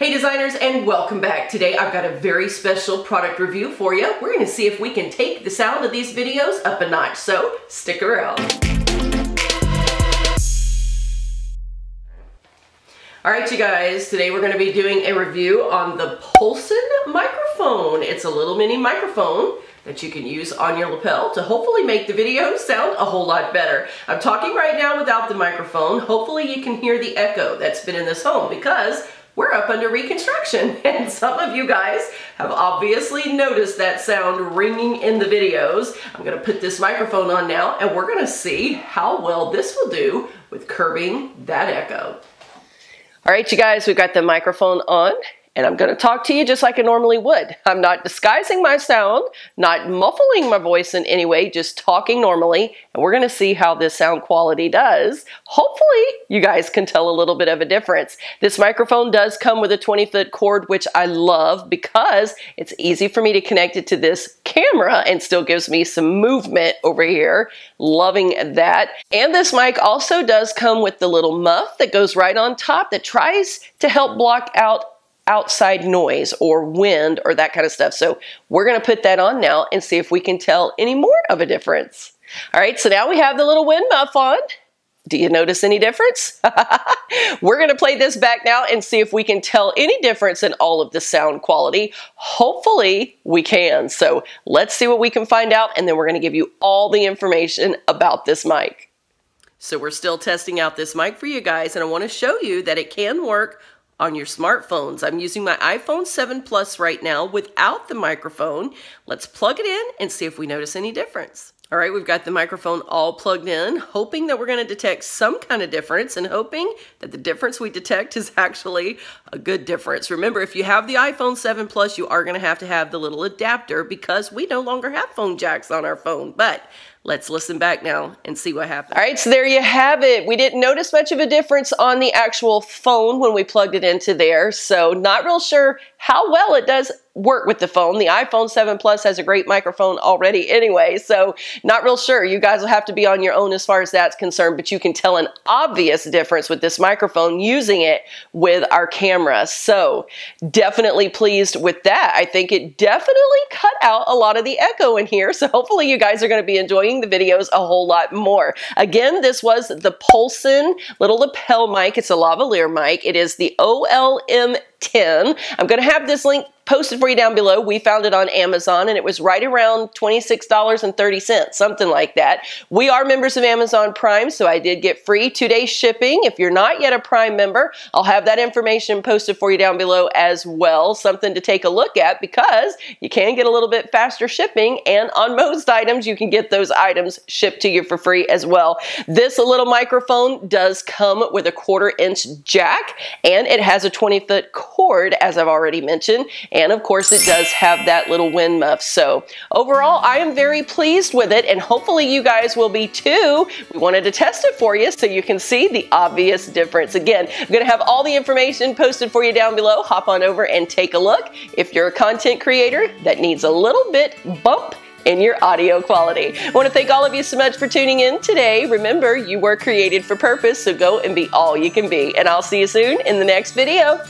Hey designers and welcome back. Today I've got a very special product review for you. We're to see if we can take the sound of these videos up a notch, so stick around. Alright you guys, today we're going to be doing a review on the Polsen microphone. It's a little mini microphone that you can use on your lapel to hopefully make the video sound a whole lot better. I'm talking right now without the microphone. Hopefully you can hear the echo that's been in this home because we're up under reconstruction and some of you guys have obviously noticed that sound ringing in the videos. I'm gonna put this microphone on now and we're gonna see how well this will do with curbing that echo. All right, you guys, we've got the microphone on and I'm going to talk to you just like I normally would. I'm not disguising my sound, not muffling my voice in any way, just talking normally, and we're going to see how this sound quality does. Hopefully, you guys can tell a little bit of a difference. This microphone does come with a 20-foot cord, which I love because it's easy for me to connect it to this camera and still gives me some movement over here. Loving that. And this mic also does come with the little muff that goes right on top that tries to help block out outside noise or wind or that kind of stuff. So we're going to put that on now and see if we can tell any more of a difference. All right, so now we have the little wind muff on. Do you notice any difference? We're going to play this back now and see if we can tell any difference in all of the sound quality. Hopefully we can. So let's see what we can find out and then we're going to give you all the information about this mic. So we're still testing out this mic for you guys and I want to show you that it can work on your smartphones. I'm using my iPhone 7 Plus right now without the microphone. Let's plug it in and see if we notice any difference. All right, we've got the microphone all plugged in, hoping that we're going to detect some kind of difference and hoping that the difference we detect is actually a good difference. Remember, if you have the iPhone 7 Plus, you are going to have to have the little adapter because we no longer have phone jacks on our phone. But Let's listen back now and see what happened. All right, so there you have it. We didn't notice much of a difference on the actual phone when we plugged it into there, so not real sure how well it does work with the phone. The iPhone 7 Plus has a great microphone already anyway, so not real sure. You guys will have to be on your own as far as that's concerned, but you can tell an obvious difference with this microphone using it with our camera. So definitely pleased with that. I think it definitely cut out a lot of the echo in here, so hopefully you guys are going to be enjoying the videos a whole lot more. Again, this was the Polsen little lapel mic. It's a lavalier mic. It is the OLM 10. I'm going to have this link posted for you down below. We found it on Amazon and it was right around $26.30, something like that. We are members of Amazon Prime, so I did get free two-day shipping. If you're not yet a Prime member, I'll have that information posted for you down below as well. Something to take a look at because you can get a little bit faster shipping and on most items, you can get those items shipped to you for free as well. This little microphone does come with a quarter inch jack and it has a 20 foot cord, as I've already mentioned. And of course, it does have that little wind muff. So overall, I am very pleased with it. And hopefully you guys will be too. We wanted to test it for you so you can see the obvious difference. Again, I'm going to have all the information posted for you down below. Hop on over and take a look. If you're a content creator that needs a little bit bump in your audio quality. I want to thank all of you so much for tuning in today. Remember, you were created for purpose, so go and be all you can be. And I'll see you soon in the next video.